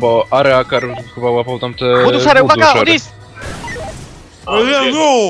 bo Areakar chyba łapał tam te... Budu szary, uwaga, on jest! O no! Jezu!